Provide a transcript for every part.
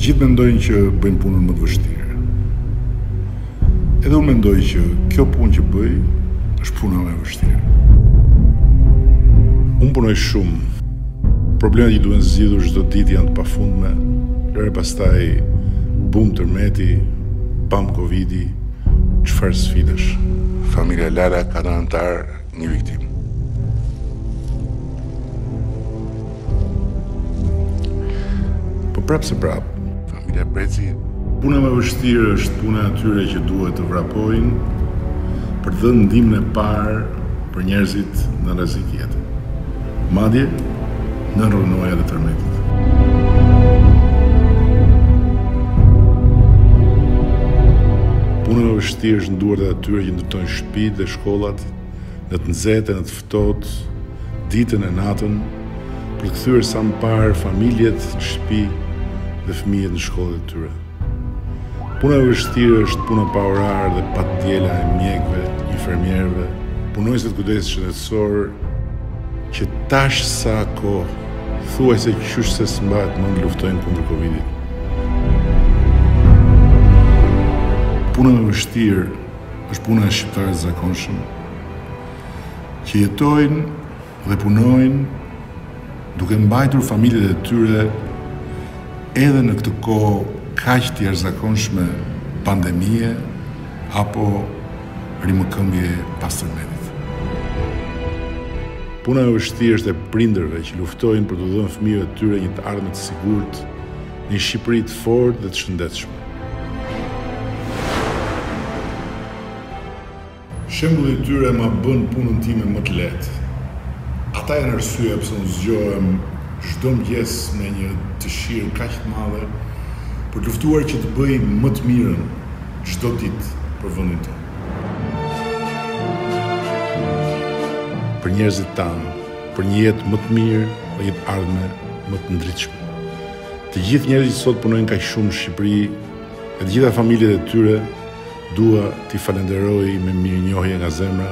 Të gjithë mendojnë që bëjnë punën më të vështirë. Edhe unë mendoj që kjo punë që bëj është puna më e vështirë. Unë punoj shumë. Problemet që duhen zgjidhur çdo ditë janë të pafundme. Lëre pastaj bum tërmeti, bam Covidi, çfarë sfidash? Familja Lala ka tanë anëtarët një viktimë. Po prapë se prapë, familja Preci, Puna më e vështirë është puna e atyre që duhet të vrapojnë për të dhënë ndihmën e parë për njerëzit në rrezik jete. Madje në rrënojat e tërmetit. Puna më e vështirë është në duart e atyre që ndërtojnë shtëpitë dhe Shkollat, në të nxehtë e në të ftohtë, ditën e natën, për të kthyer sa më parë familjet në shtëpi dhe fëmijët në shkollet e tyre. Puna më e vështirë është puna pa orar dhe pa të diela e mjekëve, infermierëve, punonjësve të kujdesit shëndetësor, që tash sa kohë thuajse qysh se s'mbahet mend luftojnë kundër Covidit. Puna më e vështirë Është puna e shqiptarëve të zakonshëm që jetojnë dhe punojnë duke mbajtur familjet e tyre edhe në këtë kohë kaq të jashtëzakonshme pandemie apo rimëkëmbje pas tërmetit. Puna më e vështirë është e prindërve që luftojnë për t'u dhënë fëmijëve të tyre një të ardhme të sigurt në një Shqipëri të fortë dhe të shëndetshme. Shembulli i tyre ma bën punën time më të lehtë. Ata janë arsyeja pse unë zgjohem çdo mëngjes me një dëshirë kaq të madhe për të luftuar që të bëj më të mirën çdo ditë për vendin tonë. Për njerëzit tanë, për një jetë më të mirë dhe një të ardhme më të ndritshme. Të gjithë njerëzit që sot punojnë kaq shumë në Shqipëri dhe të gjitha familjet e tyre dua t'i falenderoj me mirënjohje nga zemra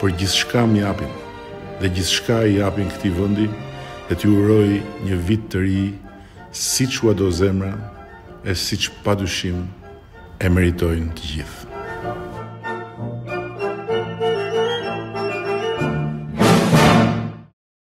për gjithçka më japin dhe gjithçka i japin këtij vendi dhe t'i uroj një vit të ri siç ua do zemra e siç padyshim e meritojnë të gjithë.